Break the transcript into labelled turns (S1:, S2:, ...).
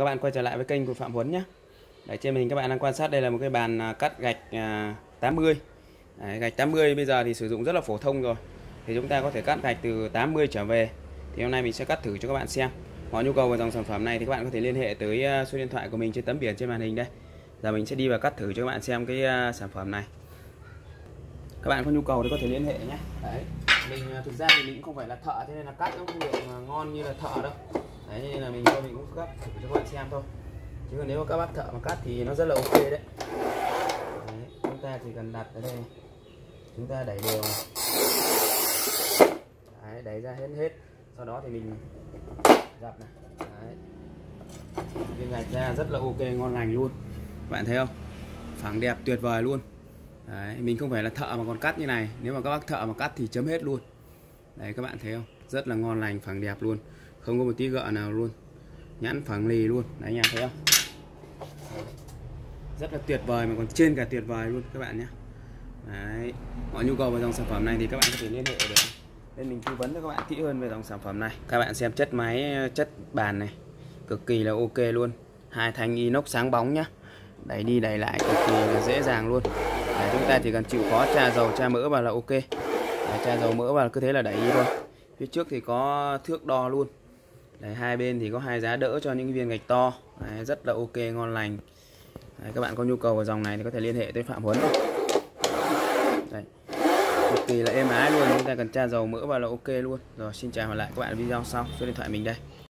S1: Các bạn quay trở lại với kênh của Phạm Huấn nhé. Đấy, trên màn hình các bạn đang quan sát đây là một cái bàn à, cắt gạch à, 80. Đấy, gạch 80 bây giờ thì sử dụng rất là phổ thông rồi. Thì chúng ta có thể cắt gạch từ 80 trở về. Thì hôm nay mình sẽ cắt thử cho các bạn xem. Mọi nhu cầu về dòng sản phẩm này thì các bạn có thể liên hệ tới à, số điện thoại của mình trên tấm biển trên màn hình đây. Giờ mình sẽ đi và cắt thử cho các bạn xem cái sản phẩm này. Các bạn có nhu cầu thì có thể liên hệ nhé. Đấy. Mình thực ra thì mình cũng không phải là thợ thế nên là cắt nó không được ngon như là thợ đâu đấy nên là mình thôi mình cũng cắt thử cho các bạn xem thôi. Chứ còn nếu mà các bác thợ mà cắt thì nó rất là ok đấy, đấy chúng ta chỉ cần đặt ở đây. Chúng ta đẩy đều đấy đẩy ra hết hết. Sau đó thì mình dập này. Đấy. Viên gạch ra rất là ok ngon lành luôn. Bạn thấy không? Phẳng đẹp tuyệt vời luôn. Đấy mình không phải là thợ mà còn cắt như này. Nếu mà các bác thợ mà cắt thì chấm hết luôn. Đấy các bạn thấy không? Rất là ngon lành phẳng đẹp luôn không có một tí gợ nào luôn. Nhãn phẳng lì luôn. Đấy nha thấy không? Rất là tuyệt vời mà còn trên cả tuyệt vời luôn các bạn nhé. Đấy mọi nhu cầu về dòng sản phẩm này thì các bạn có thể liên hệ được. Nên mình tư vấn cho các bạn kỹ hơn về dòng sản phẩm này. Các bạn xem chất máy chất bàn này cực kỳ là ok luôn. Hai thanh inox sáng bóng nhá. Đẩy đi đẩy lại cực kỳ là dễ dàng luôn. Đấy, chúng ta chỉ cần chịu khó tra dầu tra mỡ vào là ok. Đấy, tra dầu mỡ vào cứ thế là đẩy đi thôi. Phía trước thì có thước đo luôn. Đấy, hai bên thì có hai giá đỡ cho những viên gạch to. Đấy, rất là ok ngon lành. Đấy, các bạn có nhu cầu vào dòng này thì có thể liên hệ tới Phạm Huấn. Đấy. cực kỳ là êm ái luôn chúng ta cần tra dầu mỡ vào là ok luôn. Rồi xin chào và lại các bạn video sau. Số điện thoại mình đây.